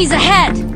Enemies ahead!